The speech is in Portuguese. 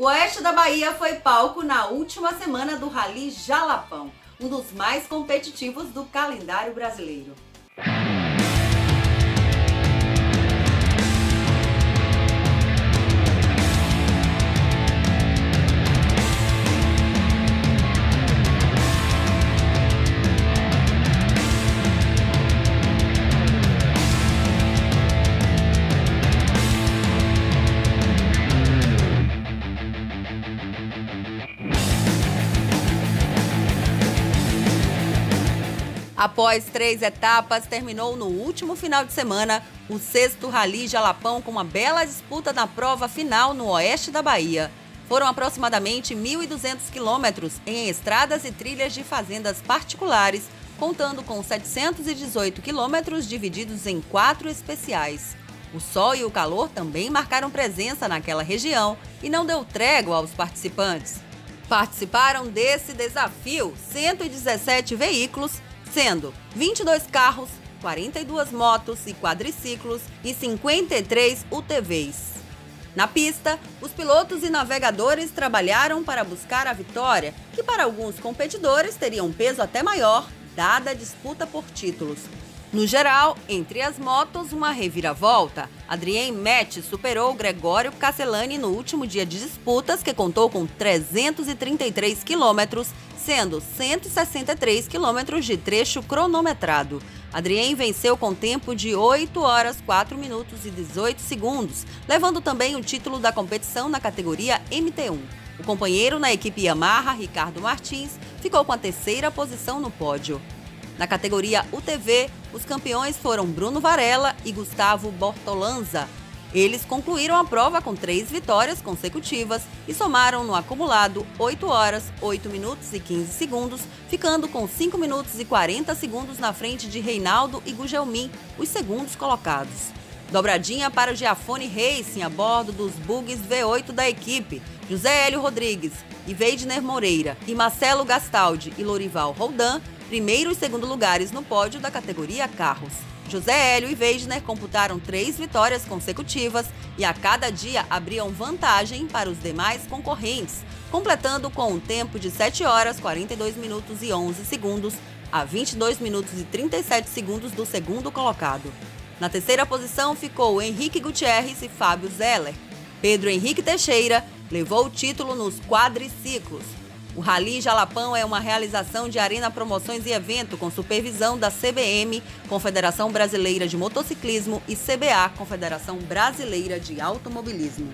O oeste da Bahia foi palco na última semana do Rally Jalapão, um dos mais competitivos do calendário brasileiro. Após três etapas, terminou no último final de semana o sexto Rally Jalapão com uma bela disputa na prova final no oeste da Bahia. Foram aproximadamente 1.200 quilômetros em estradas e trilhas de fazendas particulares, contando com 718 quilômetros divididos em quatro especiais. O sol e o calor também marcaram presença naquela região e não deu trégua aos participantes. Participaram desse desafio 117 veículos sendo 22 carros, 42 motos e quadriciclos e 53 UTVs. Na pista, os pilotos e navegadores trabalharam para buscar a vitória, que para alguns competidores teria um peso até maior, dada a disputa por títulos. No geral, entre as motos, uma reviravolta. Adrien Metz superou Gregório Castellani no último dia de disputas, que contou com 333 quilômetros, sendo 163 quilômetros de trecho cronometrado. Adrien venceu com tempo de 8 horas 4 minutos e 18 segundos, levando também o título da competição na categoria MT1. O companheiro na equipe Yamaha, Ricardo Martins, ficou com a terceira posição no pódio. Na categoria UTV, os campeões foram Bruno Varela e Gustavo Bortolanza. Eles concluíram a prova com três vitórias consecutivas e somaram no acumulado 8 horas, 8 minutos e 15 segundos, ficando com 5 minutos e 40 segundos na frente de Reinaldo e Gugelmin, os segundos colocados. Dobradinha para o Giafone Racing a bordo dos bugs V8 da equipe. José Hélio Rodrigues, Iveidner Moreira e Marcelo Gastaldi e Lorival Roldan primeiro e segundo lugares no pódio da categoria carros. José Hélio e Weidner computaram três vitórias consecutivas e a cada dia abriam vantagem para os demais concorrentes, completando com um tempo de 7 horas 42 minutos e 11 segundos a 22 minutos e 37 segundos do segundo colocado. Na terceira posição ficou Henrique Gutierrez e Fábio Zeller. Pedro Henrique Teixeira levou o título nos quadriciclos, o Rally Jalapão é uma realização de Arena Promoções e Evento com supervisão da CBM, Confederação Brasileira de Motociclismo, e CBA, Confederação Brasileira de Automobilismo.